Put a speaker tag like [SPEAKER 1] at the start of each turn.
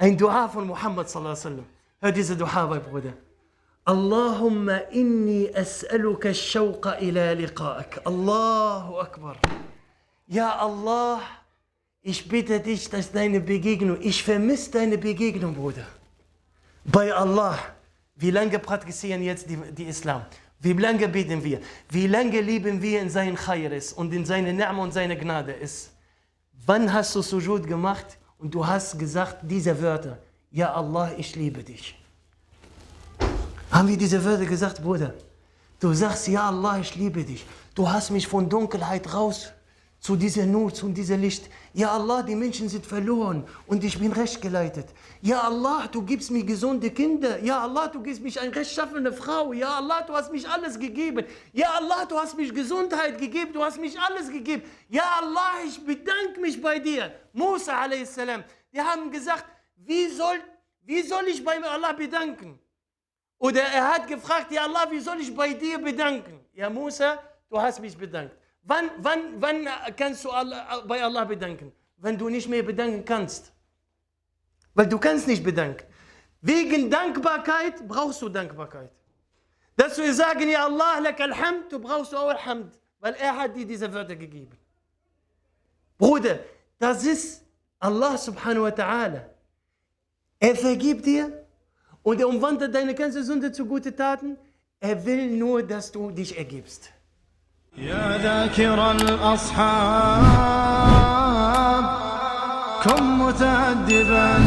[SPEAKER 1] Ein Dua von Muhammad sallallahu alaihi wasallam. Hör diese Dua bei Bruder. اللهم إني أسألك الشوق إلى لقائك الله أكبر يا الله ich bitte dich dass deine Begegnung ich vermisse deine Begegnung Bruder bei Allah wie lange praktizieren jetzt die, die Islam wie lange beten wir wie lange lieben wir in seinen Khairis und in seine Ni'ma und seine Gnade ist wann hast du Sujud gemacht und du hast gesagt diese Wörter ja Allah ich liebe dich haben wir diese Wörter gesagt, Bruder? Du sagst, ja Allah, ich liebe dich. Du hast mich von Dunkelheit raus zu dieser Nur, zu diesem Licht. Ja Allah, die Menschen sind verloren und ich bin recht geleitet. Ja Allah, du gibst mir gesunde Kinder. Ja Allah, du gibst mich eine rechtschaffene Frau. Ja Allah, du hast mich alles gegeben. Ja Allah, du hast mich Gesundheit gegeben. Du hast mich alles gegeben. Ja Allah, ich bedanke mich bei dir. Musa a.s. Die haben gesagt, wie soll, wie soll ich bei Allah bedanken? Oder er hat gefragt, ja Allah, wie soll ich bei dir bedanken? Ja Musa, du hast mich bedankt. Wann, wann, wann kannst du Allah, bei Allah bedanken? Wenn du nicht mehr bedanken kannst. Weil du kannst nicht bedanken. Wegen Dankbarkeit brauchst du Dankbarkeit. Dass wir sagen, ja Allah, alhamd, du brauchst auch Alhamd. Weil er hat dir diese Wörter gegeben. Bruder, das ist Allah subhanahu wa ta'ala. Er vergibt dir und er umwandelt deine ganze Sünde zu guten Taten. Er will nur, dass du dich ergibst.
[SPEAKER 2] يا ذاكر الأصحاب كن متأدبا.